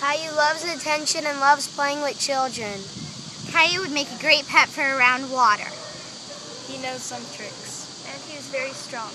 Kiyu loves attention and loves playing with children. Kiyu would make a great pet for around water. He knows some tricks. And he is very strong.